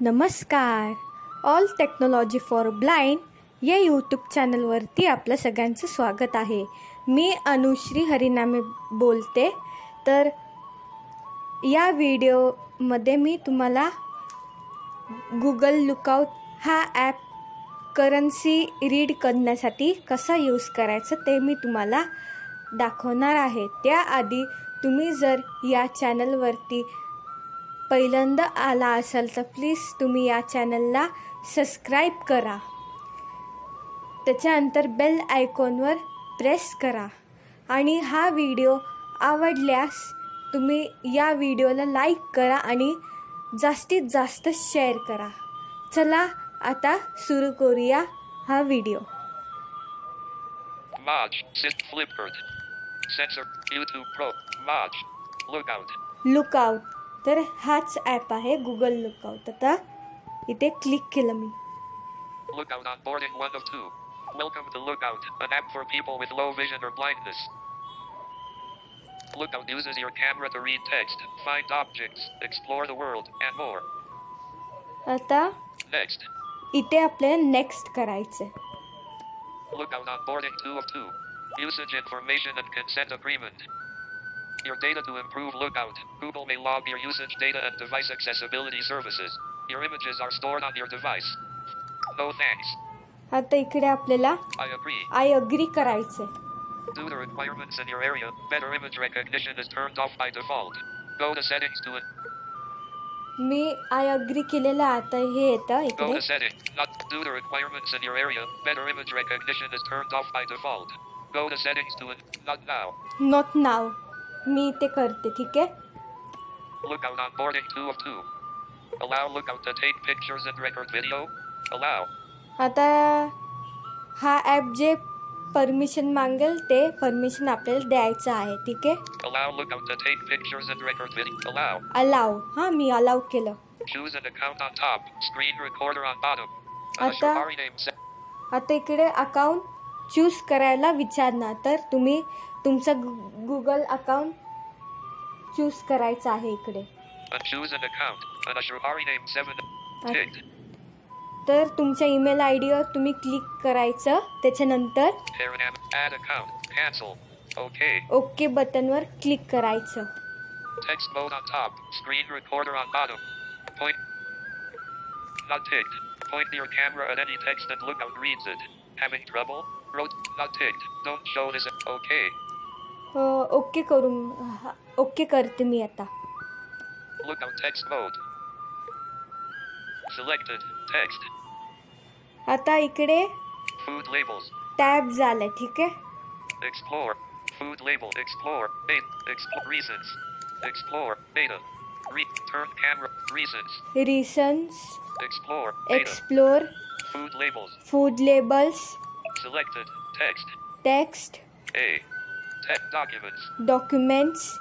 नमस्कार. All technology for blind या YouTube चॅनलवरती आपलं सगळ्यांचं स्वागत आहे. मी अनुश्री हरिनामे बोलते. तर या व्हिडिओमध्ये मी तुम्हाला गुगल लुकआउट हा ॲप करन्सी रीड करण्यासाठी कसा यूज करायचं ते मी तुम्हाला दाखवणार आहे. त्याआधी तुम्ही जर या चॅनलवरती पहिल्यांदा आला असाल तर प्लीज तुम्ही या चॅनलला सबस्क्राईब करा. त्याच्यानंतर बेल आयकॉनवर प्रेस करा. आणि हा व्हिडिओ आवडल्यास तुम्ही या व्हिडिओला लाईक करा आणि जास्तीत जास्त शेअर करा. चला आता सुरू करूया हा व्हिडिओ लुकआउट तर हाच ॲप आहे गुगल लुकआउट आता इथे क्लिक केलं मी Lookout on boarding 1 of 2. Welcome to Lookout, an app for people with low vision or blindness. Lookout uses your camera to read text, find objects, explore the world, and more. आता Next, इथे आपल्याला next करायचं आहे Lookout on boarding 2 of 2. Usage information and consent agreement. Your data to improve Lookout. Google may log your usage data and device accessibility services. Your images are stored on your device. No thanks. आता इकडे आपल्याला I agree. I agree करायचं आहे Due to requirements in your area, better image recognition is turned off by default. Go to settings to me I agree केलेलं आहे. आता हे येतं go इकडे to settings. Not due to requirements in your area, better image recognition is turned off by default. Go to settings to not now. Not now मी ते करते ठीक आहे? आता हा ॲप जे परमिशन मागेल ते परमिशन आपल्याला द्यायचं आहे ठीक आहे? अलाव हा मी अलाव केलं. आता आता इकडे अकाउंट चूज करायला विचारणार. तर तुम्ही तुमचं गुगल अकाउंट चूज करायचं आहे इकडे And choose an account. And a Safari name 7. Ticked. तर तुमच्या ईमेल आय डीवर तुम्ही क्लिक करायचं त्याच्यानंतर. Cancel. Okay. ओके बटनवर क्लिक करायचं Text mode on top. Screen recorder on bottom. Point. Not ticked. Point your camera at any text and Lookout reads it. Having trouble? Wrote. Not ticked. Don't show this. Okay. Okay करून हा, okay करते मी आता text. Text. आता इकडे Food labels. Tab झालं ठीक आहे Explore. Food label. Explore. Date. Explore. Reasons. Explore. Data. Re- turn camera. Reasons. Reasons Explore. Data. Explore Food labels. Food labels Selected. Text. Text A. Documents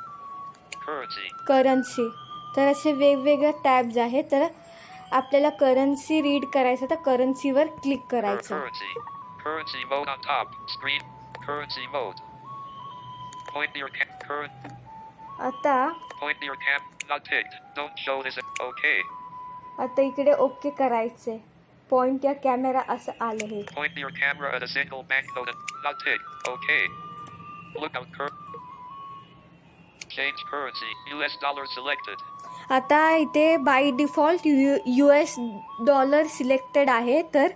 currency तर असे वेगवेगळे tabs आहेत. तर आपल्याला currency read करायचं तर करन्सीवर क्लिक करायचं. आता आता इकडे ओके करायचे पॉइंट या कॅमेरा असं आले हे. होय देऊ ठ्याचे ओके आता इथे by default U U S dollar selected आहे तर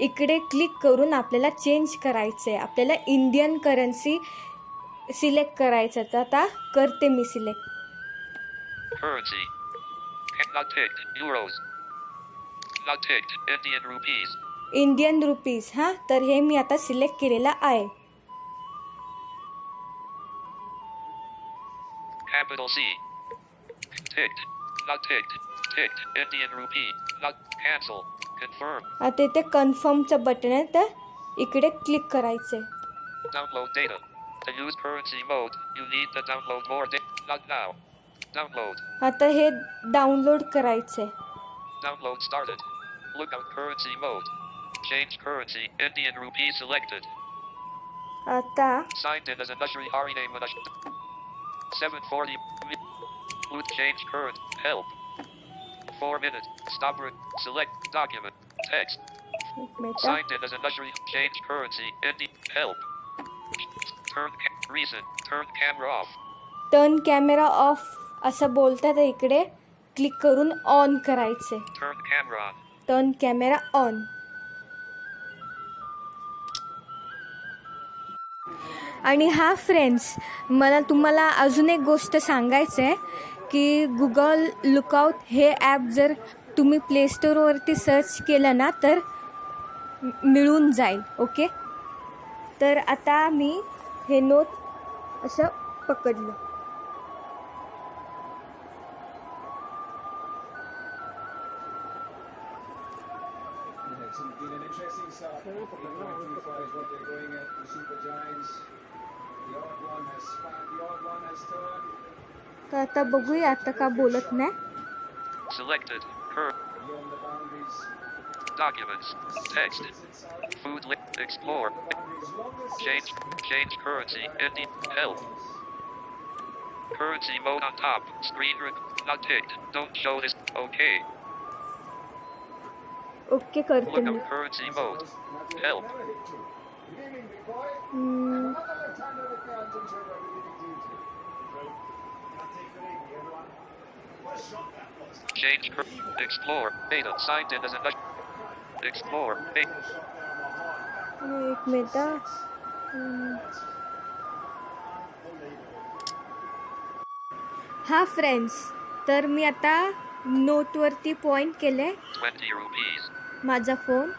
इकडे क्लिक करून आपल्याला चेंज करायचं आहे आपल्याला इंडियन करन्सी सिलेक्ट करायचं तर आता करते मी सिलेक्ट. इंडियन रुपीज हां? तर हे मी आता सिलेक्ट केलेलं आहे. Capital C. Ticked. Not ticked. Ticked. Indian rupee. Not cancel. Confirm. आता इथे कन्फर्मचं बटन आहे तर इकडे क्लिक करायचं आहे Download data. To use currency mode, you need to download more data. Not now. Download. आता हे डाउनलोड करायचं आहे Download started. Look out currency mode. Change currency. Indian rupee selected. आता Signed in as an Ashri Hari name and Ash- 740. Loot change current. Help. 4 minutes. Stop. Re- select document. Text. एक minute Signed in as a nursery. Change currency. Ending. Help. Turn. Ca- reason. Turn camera off. Turn camera off असं बोलतात इकडे click करून on करायचे Turn camera on. Turn camera on आणि हा friends मला तुम्हाला अजून एक गोष्ट सांगायचं आहे की गुगल लुकआउट हे ॲप जर तुम्ही प्ले स्टोअरवरती सर्च केलं ना तर मिळून जाईल ओके तर आता मी हे नोट असं पकडलं been an interesting start. The point too far is what they're going at the Super Giants. तर आता बघूया आता का बोलत नाही Selected. Cur. Beyond the boundaries. Documents. Text. Sits itself. Food. Li- explore. Boundaries long as Change. Change currency. Ending. Help. Currency mode on top. Screen rec- not ticked. Don't show this. Okay. Okay करते Look me up currency mode. Help. Change. Cur- explore. Beta. Signed in as a Explore. Beta. एक हम्म. हा friends तर मी आता नोटवरती point केले 20 rupees. माझा phone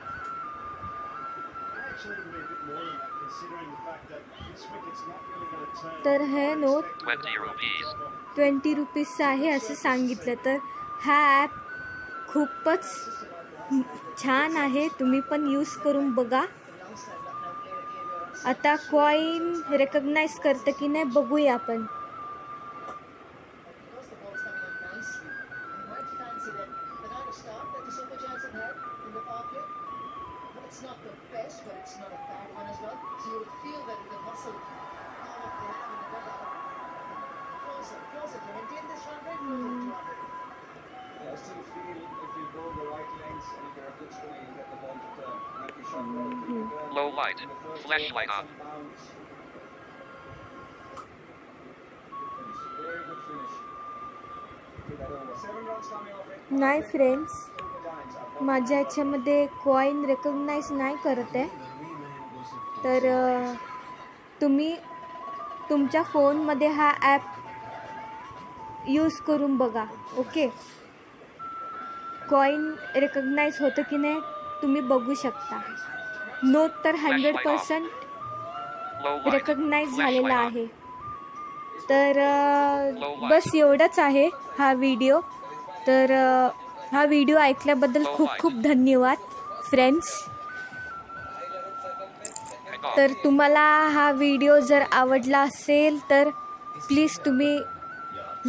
तर हे नोट. 20 rupees. ट्वेंटी रुपीजचं आहे असं सांगितलं तर हा ॲप खूपच छान आहे. तुम्ही पण यूज करून बघा. आता कॉईन रेकग्नाईज करतं की नाही बघूया आपण. It's not the best, but it's not a bad one as well. So you'll feel that the muscle power that the gutter. Closer, closer. They maintain this run rate, closer to Yeah, I still feel if you go the right and you good you get the ball to turn. Might be shot well. Mm -hmm. Low light, flashlight on. Very good finish. Seven runs coming off it. Nine frames. माझ्या ह्याच्यामध्ये coin recognise नाही करत आहे. तर तुम्ही तुमच्या फोनमध्ये हा ॲप यूज करून बघा ओके कॉईन रेकग्नाईज होतं की नाही तुम्ही बघू शकता. नोट तर हंड्रेड पर्सेंट. रेकग्नाईज झालेला. आहे. तर बस एवढंच आहे हा व्हिडिओ तर हा व्हिडिओ ऐकल्याबद्दल खूप खूप धन्यवाद फ्रेंड्स. तर तुम्हाला हा व्हिडिओ जर आवडला असेल तर प्लीज तुम्ही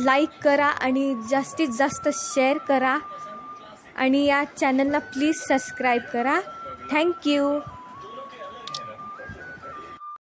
लाईक करा आणि जास्तीत जास्त शेअर करा. आणि या चॅनलला प्लीज सबस्क्राईब करा. थँक्यू